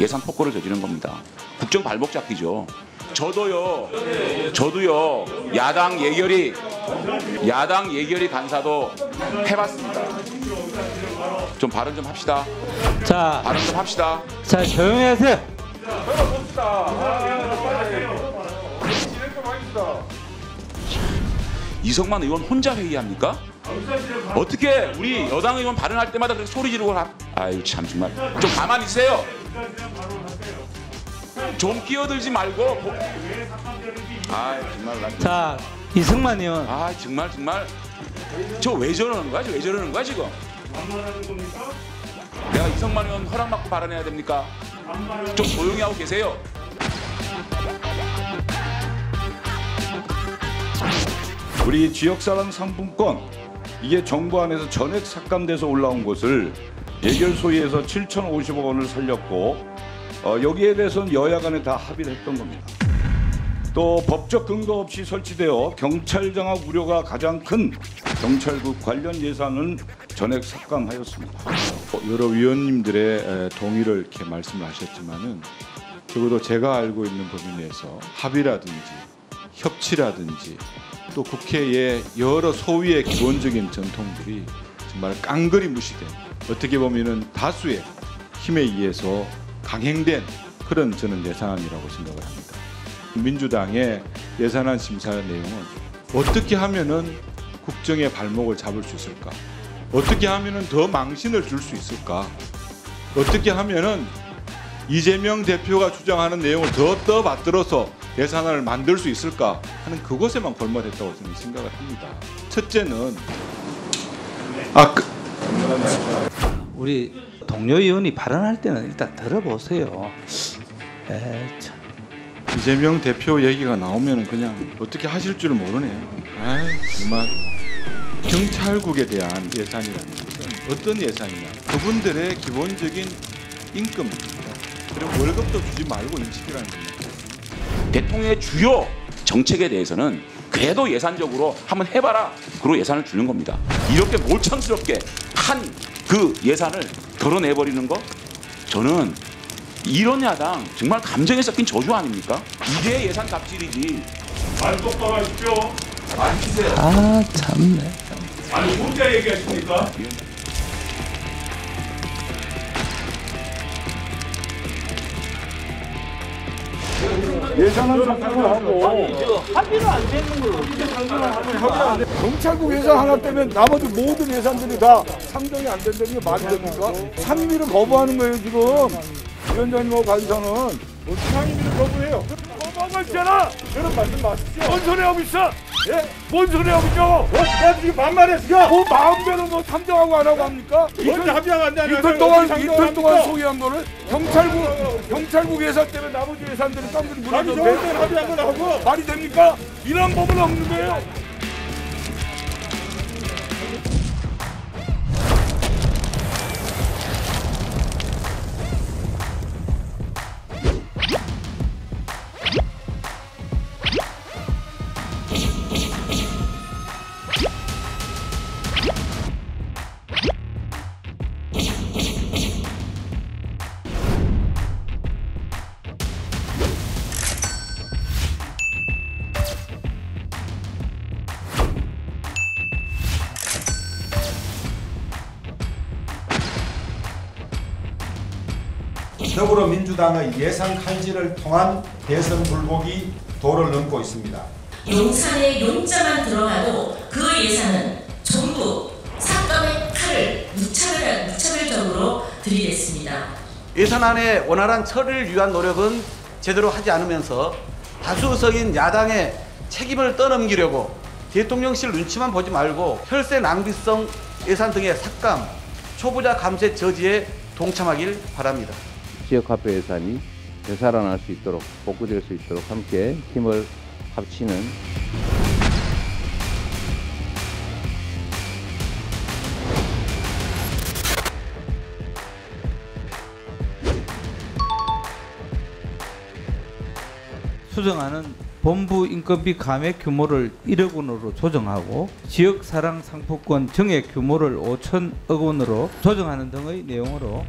예산 폭거를 저지른 겁니다. 국정 발목 잡기죠. 저도요, 저도요, 야당 예결위, 야당 예결위 간사도 해봤습니다. 좀 발언 좀 합시다. 자, 발언 좀 합시다. 자 조용히 하세요. 이성만 의원 혼자 회의합니까? 어떻게 우리 여당 의원 발언할 때마다 그렇게 소리 지르고 하... 아유 참 정말 좀 가만히 있어요. 좀 끼어들지 말고 보- 아 정말 나- 자 이승만 의원. 아 정말 정말 저 왜 저러는 거야? 왜 저러는 거야 지금? 내가 이성만 의원 허락 받고 발언해야 됩니까? 좀 조용히 하고 계세요. 우리 지역사랑 상품권 이게 정부 안에서 전액 삭감돼서 올라온 것을 예결소위에서 7,050억 원을 살렸고 어, 여기에 대해서는 여야 간에 다 합의를 했던 겁니다. 또 법적 근거 없이 설치되어 경찰 장악 우려가 가장 큰 경찰국 관련 예산은 전액 삭감하였습니다. 어, 여러 위원님들의 에, 동의를 이렇게 말씀을 하셨지만은 적어도 제가 알고 있는 범위 내에서 합의라든지 협치라든지 또 국회의 여러 소위의 기본적인 전통들이 정말 깡그리 무시된 어떻게 보면은 다수의 힘에 의해서 강행된 그런 저는 예산안이라고 생각을 합니다. 민주당의 예산안 심사 내용은 어떻게 하면은 국정의 발목을 잡을 수 있을까? 어떻게 하면은 더 망신을 줄 수 있을까? 어떻게 하면은 이재명 대표가 주장하는 내용을 더 떠받들어서 예산안을 만들 수 있을까 하는 그것에만 골몰했다고 저는 생각을 합니다. 첫째는 아 그, 우리 동료 의원이 발언할 때는 일단 들어보세요. 에 참. 이재명 대표 얘기가 나오면 그냥 어떻게 하실 줄 모르네요. 아 정말 경찰국에 대한 예산이라는 것은 어떤 예산이냐? 그분들의 기본적인 임금입니다. 그리고 월급도 주지 말고 인식이라는 겁니다. 대통령의 주요 정책에 대해서는 그래도 예산적으로 한번 해봐라. 그리고 예산을 주는 겁니다. 이렇게 몰창스럽게 한 그 예산을 덜어내버리는 거 저는 이런 야당 정말 감정에 섞인 저주 아닙니까? 이게 예산 갑질이지. 말 똑바로 하십시오. 앉으세요. 아 참네. 아니 혼자 얘기하십니까? 예산안 삭감을 하고 경찰국 예산 하나 때문에 나머지 모든 예산들이 다 상정이 안 된다는 게 말이 됩니까? 상임위를 거부하는 거예요 지금 위원장님하고 간사는 상임위를 거부해요. 거부한 거 있잖아. 그런 말씀 마십시오. 뭔 소리 하고 있어? 예? 뭔 소리 하고 있어? 내가 지금 반말했어. 뭐 마음대로 뭐 상정하고 안 하고 합니까? 뭔지 합의하면 안 돼. 이틀 동안 이틀 동안 소개한 거를 경찰국 경찰국 예산 때문에 나머지 예산들이 깜짝 무너졌는데. 말이 됩니까? 이런 법은 없는 거예요. 더불어민주당의 예산 칼질을 통한 대선 불복이 도를 넘고 있습니다. 용산에 용자만 들어가도 그 예산은 전부 삭감의 칼을 무차별, 무차별적으로 들이댔습니다. 예산안의 원활한 처리를 위한 노력은 제대로 하지 않으면서 다수석인 야당의 책임을 떠넘기려고 대통령실 눈치만 보지 말고 혈세 낭비성 예산 등의 삭감, 초보자 감세 저지에 동참하길 바랍니다. 지역 화폐 예산이 되살아날 수 있도록 복구될 수 있도록 함께 힘을 합치는 수정하는 본부 인건비 감액 규모를 1억 원으로 조정하고 지역 사랑 상품권 정액 규모를 5천억 원으로 조정하는 등의 내용으로